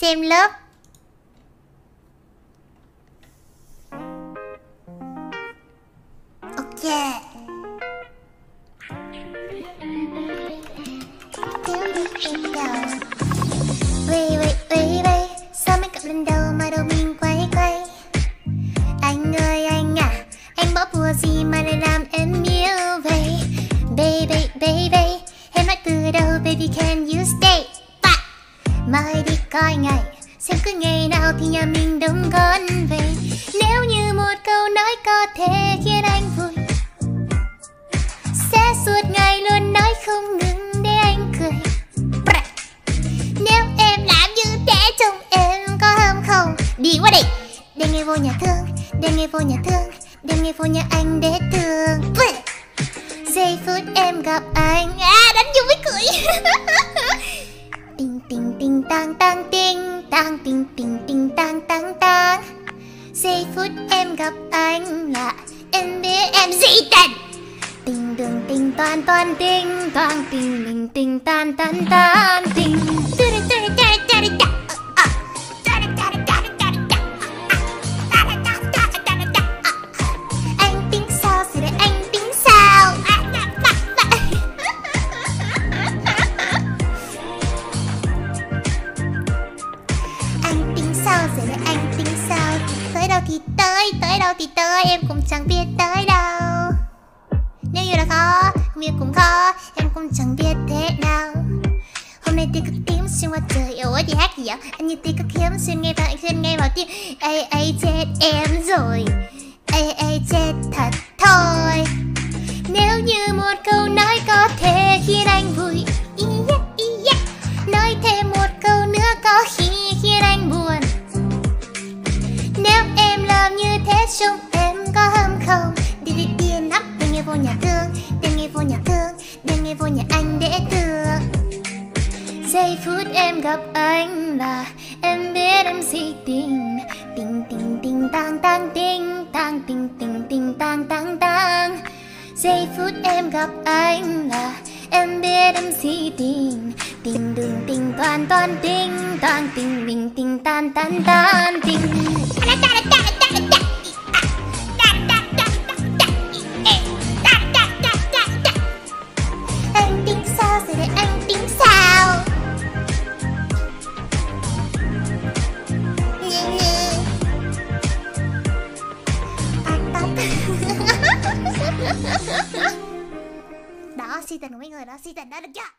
xem lớp. Ok. Sao mấy cặp đầu mà đầu mình quay quay? Anh ơi, anh à Anh bỏ bùa gì mà lại làm em yêu vậy? Baby baby, Em nói từ đầu baby, can you stay? Mai đi coi ngày, Xem cứ ngày nào thì nhà mình đông con về. Nếu như một câu nói có thể khiến anh vui, Sẽ suốt ngày luôn nói không ngừng để anh cười. Nếu em làm như thế, trông em có hâm không? Đi qua đi để nghe vô nhà thương, để nghe vô nhà thương, để nghe vô nhà anh để thương. Giây phút em gặp anh À đánh dung với cười. Tình tang tang ting tang tình tình tình tang tang tang. Giây phút em gặp anh là em biết em dị tình Tình đường, tình toàn toàn tình toàn tình mình tình tan tan tan tình thì tới, tới đâu thì tới Em cũng chẳng biết tới đâu. Nếu như là khó, công việc cũng khó Em cũng chẳng biết thế nào. Hôm nay tôi cực tím xuyên qua trời Ủa thì hát gì vậy? Anh như tôi cực hiếm xuyên ngay vào xuyên ngay vào tim. Ê ê chết em rồi. Chúng em có hâm không? Đi đi đi nắp đừng nghe vô nhà thương đừng nghe vô nhà thương đừng nghe vô nhà anh để thương. Giây phút em gặp anh là Em biết em si tình. Tình tình tình, tang tang, tình Tang, tình tình tình, tang tang tang. Giây phút em gặp anh là Em biết em si tình. Tình đường, tình toàn toàn, tình Toàn, tình mình tình, tan tan tan, tình. Tính để anh tính sao Nhẹ nhẹ Tát tát Đó, si tình của mấy người đó, si tình đó được chưa?